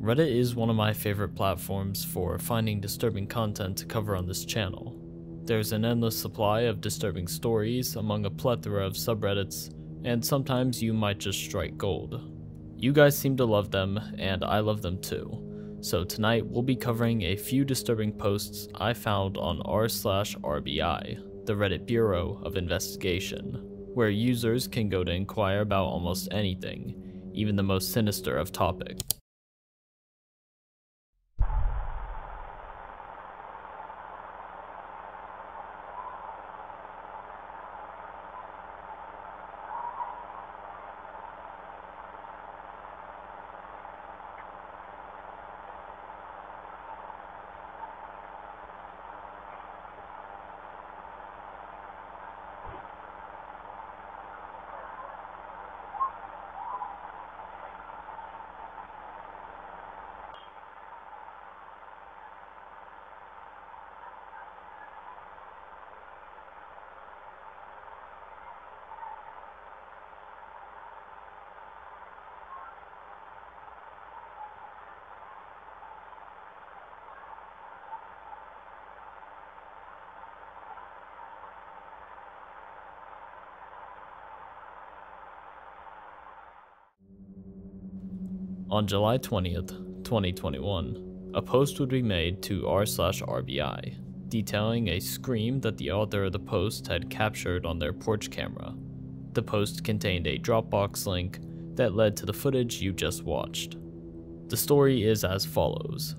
Reddit is one of my favorite platforms for finding disturbing content to cover on this channel. There's an endless supply of disturbing stories among a plethora of subreddits, and sometimes you might just strike gold. You guys seem to love them, and I love them too. So tonight we'll be covering a few disturbing posts I found on r slash RBI, the Reddit Bureau of Investigation, where users can go to inquire about almost anything, even the most sinister of topics. On July 20th, 2021, a post would be made to r slash RBI detailing a scream that the author of the post had captured on their porch camera. The post contained a Dropbox link that led to the footage you just watched. The story is as follows.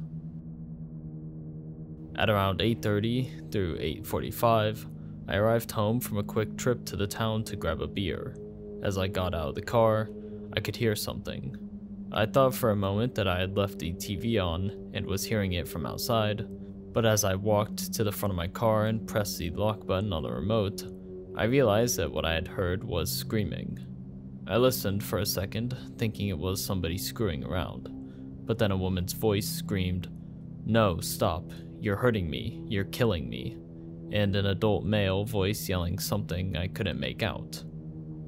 At around 8.30 through 8.45, I arrived home from a quick trip to the town to grab a beer. As I got out of the car, I could hear something. I thought for a moment that I had left the TV on and was hearing it from outside, but as I walked to the front of my car and pressed the lock button on the remote, I realized that what I had heard was screaming. I listened for a second, thinking it was somebody screwing around, but then a woman's voice screamed, No, stop, you're hurting me, you're killing me, and an adult male voice yelling something I couldn't make out.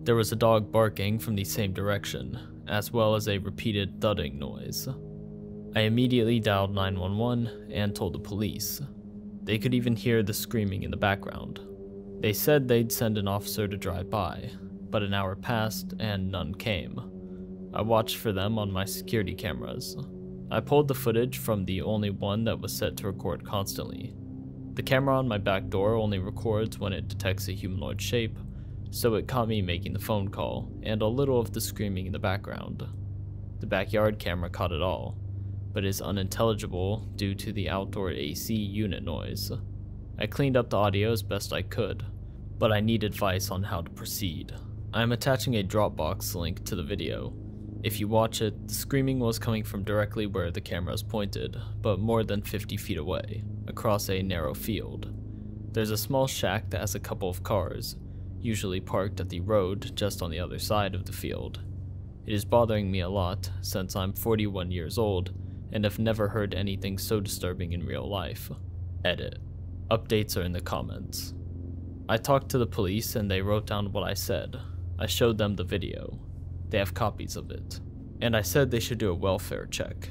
There was a dog barking from the same direction, as well as a repeated thudding noise. I immediately dialed 911 and told the police. They could even hear the screaming in the background. They said they'd send an officer to drive by, but an hour passed and none came. I watched for them on my security cameras. I pulled the footage from the only one that was set to record constantly. The camera on my back door only records when it detects a humanoid shape, so it caught me making the phone call, and a little of the screaming in the background. The backyard camera caught it all, but is unintelligible due to the outdoor AC unit noise. I cleaned up the audio as best I could, but I need advice on how to proceed. I am attaching a Dropbox link to the video. If you watch it, the screaming was coming from directly where the camera is pointed, but more than 50 feet away, across a narrow field. There's a small shack that has a couple of cars, usually parked at the road just on the other side of the field. It is bothering me a lot since I'm 41 years old and have never heard anything so disturbing in real life. Edit. Updates are in the comments. I talked to the police and they wrote down what I said. I showed them the video. They have copies of it. And I said they should do a welfare check.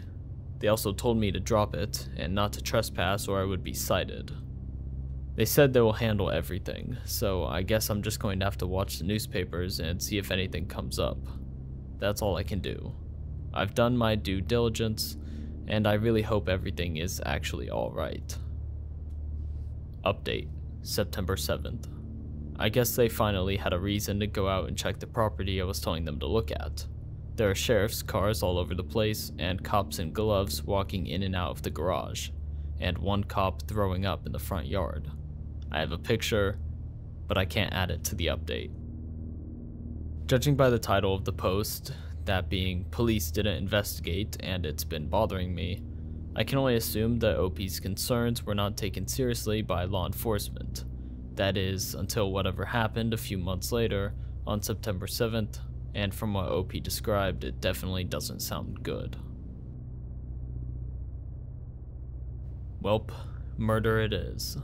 They also told me to drop it and not to trespass or I would be cited. They said they will handle everything, so I guess I'm just going to have to watch the newspapers and see if anything comes up. That's all I can do. I've done my due diligence, and I really hope everything is actually alright. Update September 7th. I guess they finally had a reason to go out and check the property I was telling them to look at. There are sheriff's cars all over the place, and cops in gloves walking in and out of the garage, and one cop throwing up in the front yard. I have a picture, but I can't add it to the update. Judging by the title of the post, that being Police Didn't Investigate and It's Been Bothering Me, I can only assume that OP's concerns were not taken seriously by law enforcement. That is, until whatever happened a few months later, on September 7th, and from what OP described, it definitely doesn't sound good. Welp, murder it is.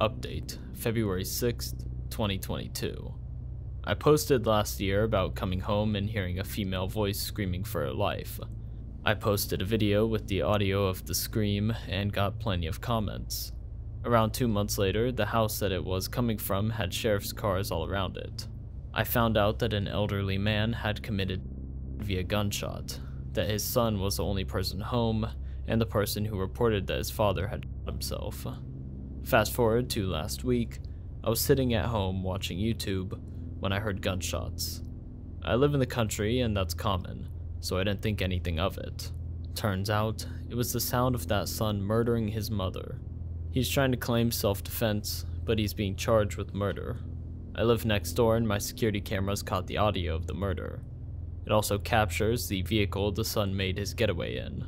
Update, February 6th, 2022. I posted last year about coming home and hearing a female voice screaming for her life. I posted a video with the audio of the scream and got plenty of comments. Around two months later, the house that it was coming from had sheriff's cars all around it. I found out that an elderly man had committed via gunshot, that his son was the only person home, and the person who reported that his father had shot himself. Fast forward to last week, I was sitting at home watching YouTube when I heard gunshots. I live in the country and that's common, so I didn't think anything of it. Turns out, it was the sound of that son murdering his mother. He's trying to claim self-defense, but he's being charged with murder. I live next door and my security cameras caught the audio of the murder. It also captures the vehicle the son made his getaway in.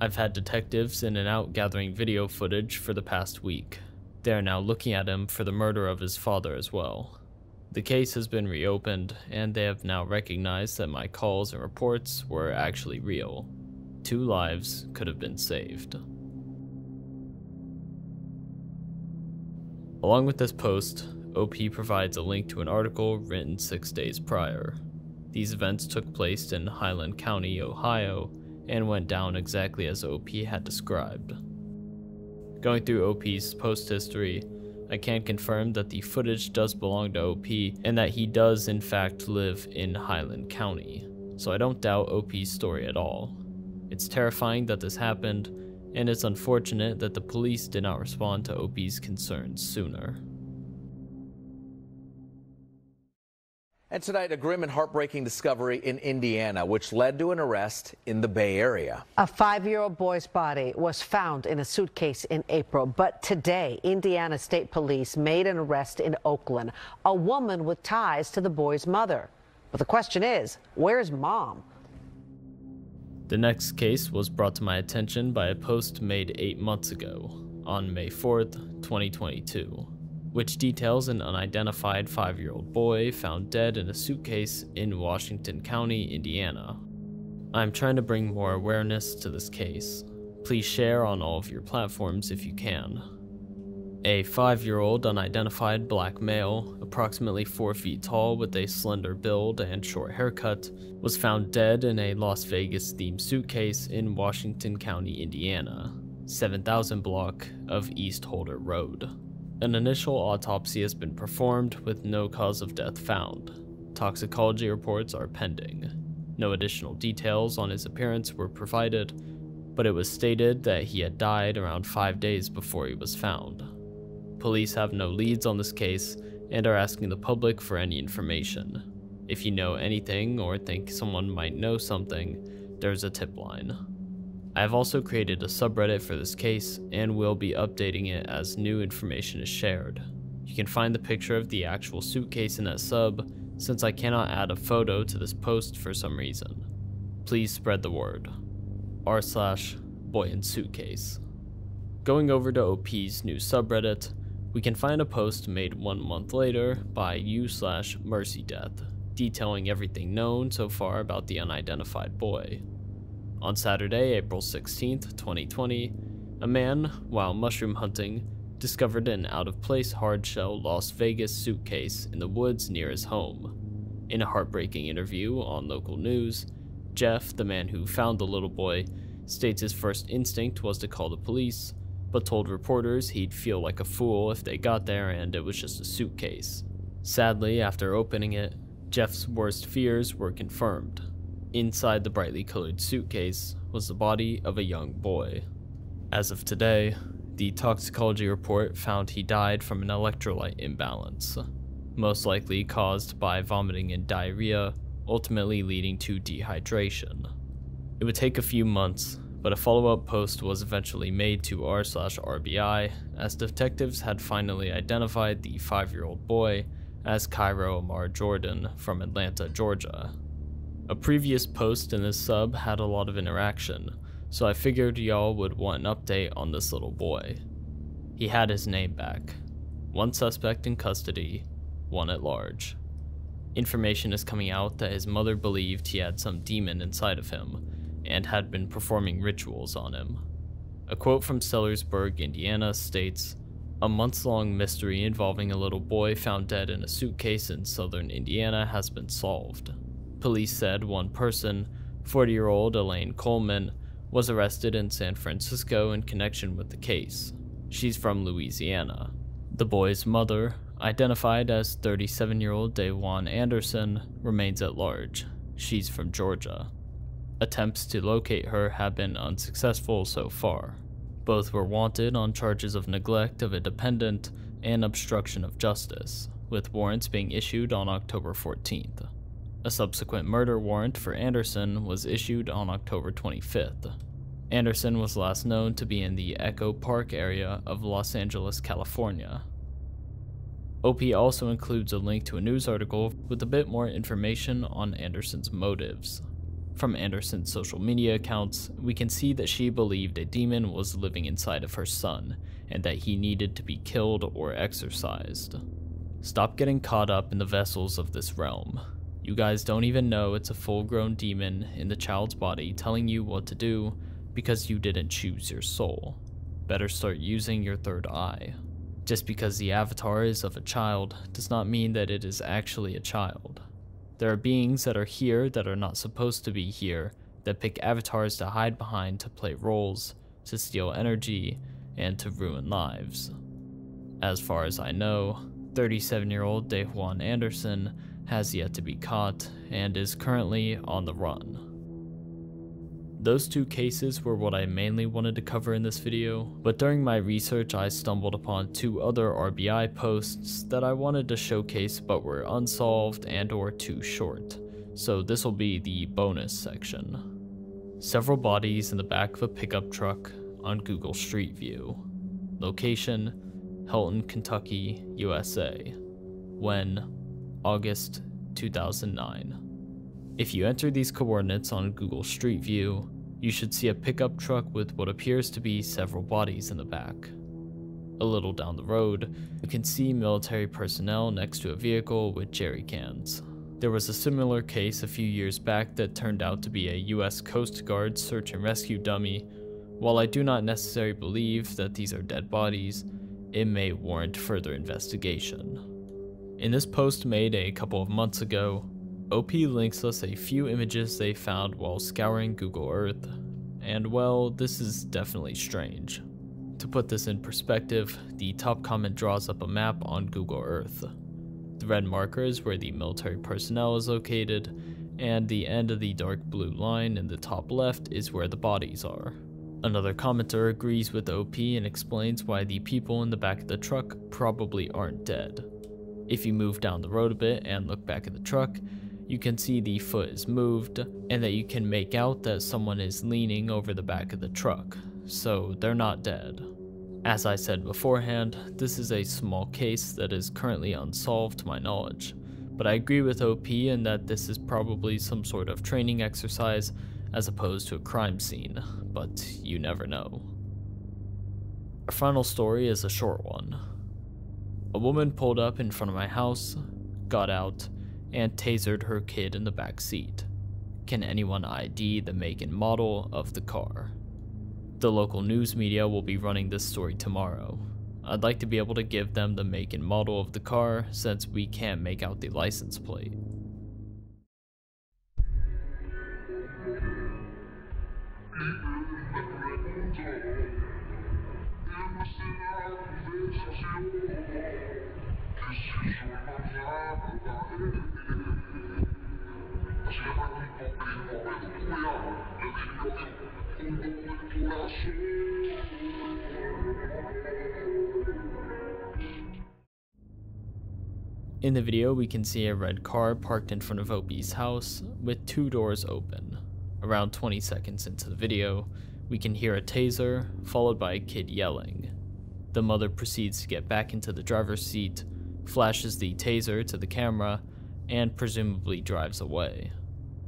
I've had detectives in and out gathering video footage for the past week. They are now looking at him for the murder of his father as well. The case has been reopened, and they have now recognized that my calls and reports were actually real. Two lives could have been saved. Along with this post, OP provides a link to an article written six days prior. These events took place in Highland County, Ohio, and went down exactly as OP had described. Going through OP's post history, I can confirm that the footage does belong to OP and that he does in fact live in Highland County, so I don't doubt OP's story at all. It's terrifying that this happened, and it's unfortunate that the police did not respond to OP's concerns sooner. And tonight, a grim and heartbreaking discovery in Indiana, which led to an arrest in the Bay Area. A five year old boy's body was found in a suitcase in April. But today, Indiana State Police made an arrest in Oakland, a woman with ties to the boy's mother. But the question is where's mom? The next case was brought to my attention by a post made eight months ago, on May 4th, 2022 which details an unidentified five year old boy found dead in a suitcase in Washington County, Indiana. I'm trying to bring more awareness to this case. Please share on all of your platforms if you can. A five year old unidentified black male, approximately 4 feet tall with a slender build and short haircut, was found dead in a Las Vegas themed suitcase in Washington County, Indiana, 7000 block of East Holder Road. An initial autopsy has been performed with no cause of death found. Toxicology reports are pending. No additional details on his appearance were provided, but it was stated that he had died around five days before he was found. Police have no leads on this case and are asking the public for any information. If you know anything or think someone might know something, there's a tip line. I have also created a subreddit for this case and will be updating it as new information is shared. You can find the picture of the actual suitcase in that sub since I cannot add a photo to this post for some reason. Please spread the word. r slash boy in suitcase. Going over to OP's new subreddit, we can find a post made one month later by u slash mercy death, detailing everything known so far about the unidentified boy. On Saturday, April 16, 2020, a man, while mushroom hunting, discovered an out-of-place hard-shell Las Vegas suitcase in the woods near his home. In a heartbreaking interview on local news, Jeff, the man who found the little boy, states his first instinct was to call the police, but told reporters he'd feel like a fool if they got there and it was just a suitcase. Sadly, after opening it, Jeff's worst fears were confirmed. Inside the brightly colored suitcase was the body of a young boy. As of today, the toxicology report found he died from an electrolyte imbalance, most likely caused by vomiting and diarrhea, ultimately leading to dehydration. It would take a few months, but a follow-up post was eventually made to r/RBI as detectives had finally identified the 5-year-old boy as Cairo Ammar Jordan from Atlanta, Georgia. A previous post in this sub had a lot of interaction, so I figured y'all would want an update on this little boy. He had his name back. One suspect in custody, one at large. Information is coming out that his mother believed he had some demon inside of him, and had been performing rituals on him. A quote from Sellersburg, Indiana states, A months-long mystery involving a little boy found dead in a suitcase in southern Indiana has been solved. Police said one person, 40 year old Elaine Coleman was arrested in San Francisco in connection with the case. She's from Louisiana. The boy's mother, identified as 37 year old Dejaune Anderson, remains at large. She's from Georgia. Attempts to locate her have been unsuccessful so far. Both were wanted on charges of neglect of a dependent and obstruction of justice, with warrants being issued on October 14th. A subsequent murder warrant for Anderson was issued on October 25th. Anderson was last known to be in the Echo Park area of Los Angeles, California. OP also includes a link to a news article with a bit more information on Anderson's motives. From Anderson's social media accounts, we can see that she believed a demon was living inside of her son, and that he needed to be killed or exorcised. Stop getting caught up in the vessels of this realm. You guys don't even know it's a full grown demon in the child's body telling you what to do because you didn't choose your soul. Better start using your third eye. Just because the avatar is of a child does not mean that it is actually a child. There are beings that are here that are not supposed to be here, that pick avatars to hide behind to play roles, to steal energy, and to ruin lives. As far as I know, 37 year old Dejaune Anderson has yet to be caught and is currently on the run. Those two cases were what I mainly wanted to cover in this video, but during my research I stumbled upon two other RBI posts that I wanted to showcase but were unsolved and or too short, so this will be the bonus section. Several bodies in the back of a pickup truck on Google Street View. Location, Helton, Kentucky, USA. When? August 2009. If you enter these coordinates on Google Street View, you should see a pickup truck with what appears to be several bodies in the back. A little down the road, you can see military personnel next to a vehicle with jerry cans. There was a similar case a few years back that turned out to be a US Coast Guard search and rescue dummy. While I do not necessarily believe that these are dead bodies, it may warrant further investigation. In this post made a couple of months ago, OP links us a few images they found while scouring Google Earth, and well, this is definitely strange. To put this in perspective, the top comment draws up a map on Google Earth. The red marker is where the military personnel is located, and the end of the dark blue line in the top left is where the bodies are. Another commenter agrees with OP and explains why the people in the back of the truck probably aren't dead. If you move down the road a bit and look back at the truck, you can see the foot is moved, and that you can make out that someone is leaning over the back of the truck, so they're not dead. As I said beforehand, this is a small case that is currently unsolved to my knowledge, but I agree with OP in that this is probably some sort of training exercise as opposed to a crime scene, but you never know. Our final story is a short one. A woman pulled up in front of my house, got out, and tasered her kid in the back seat. Can anyone ID the make and model of the car? The local news media will be running this story tomorrow. I'd like to be able to give them the make and model of the car since we can't make out the license plate. In the video, we can see a red car parked in front of OP's house with two doors open. Around 20 seconds into the video, we can hear a taser, followed by a kid yelling. The mother proceeds to get back into the driver's seat, flashes the taser to the camera, and presumably drives away.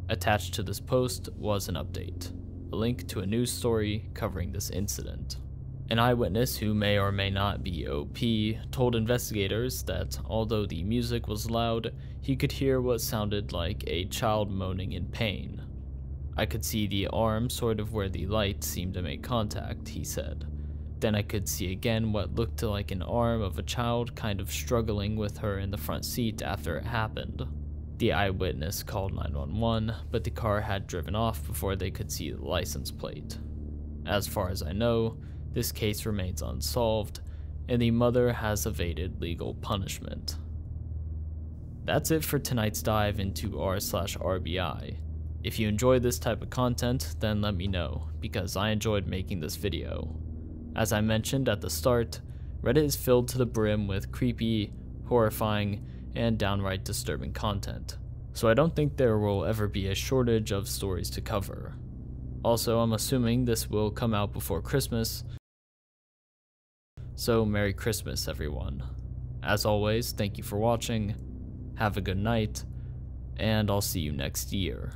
Attached to this post was an update, a link to a news story covering this incident. An eyewitness who may or may not be OP told investigators that although the music was loud, he could hear what sounded like a child moaning in pain. I could see the arm sort of where the light seemed to make contact, he said. Then I could see again what looked like an arm of a child kind of struggling with her in the front seat after it happened. The eyewitness called 911, but the car had driven off before they could see the license plate. As far as I know, this case remains unsolved, and the mother has evaded legal punishment. That's it for tonight's dive into r slash RBI. If you enjoy this type of content, then let me know, because I enjoyed making this video. As I mentioned at the start, Reddit is filled to the brim with creepy, horrifying, and downright disturbing content, so I don't think there will ever be a shortage of stories to cover. Also, I'm assuming this will come out before Christmas, so Merry Christmas everyone. As always, thank you for watching, have a good night, and I'll see you next year.